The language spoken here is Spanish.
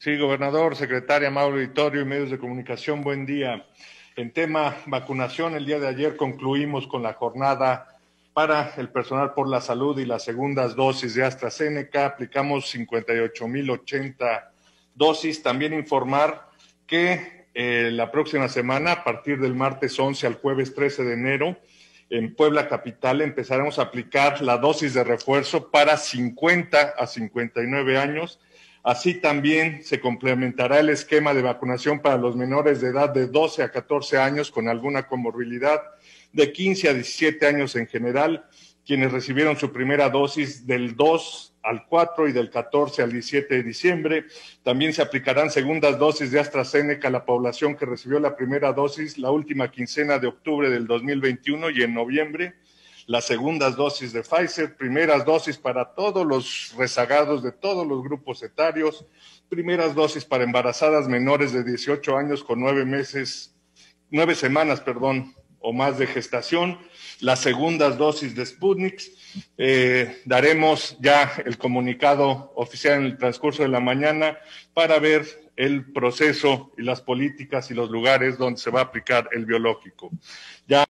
Sí, gobernador, secretaria, amable auditorio y medios de comunicación, buen día. En tema vacunación, el día de ayer concluimos con la jornada para el personal por la salud y las segundas dosis de AstraZeneca. Aplicamos 58.080 dosis. También informar que eh, la próxima semana, a partir del martes 11 al jueves 13 de enero, en Puebla Capital empezaremos a aplicar la dosis de refuerzo para 50 a 59 años. Así también se complementará el esquema de vacunación para los menores de edad de 12 a 14 años con alguna comorbilidad, de 15 a 17 años en general, quienes recibieron su primera dosis del 2 al 4 y del 14 al 17 de diciembre. También se aplicarán segundas dosis de AstraZeneca a la población que recibió la primera dosis la última quincena de octubre del 2021 y en noviembre. Las segundas dosis de Pfizer, primeras dosis para todos los rezagados de todos los grupos etarios, primeras dosis para embarazadas menores de 18 años con nueve meses, nueve semanas, perdón, o más de gestación, las segundas dosis de Sputnik. Eh, daremos ya el comunicado oficial en el transcurso de la mañana para ver el proceso y las políticas y los lugares donde se va a aplicar el biológico. Ya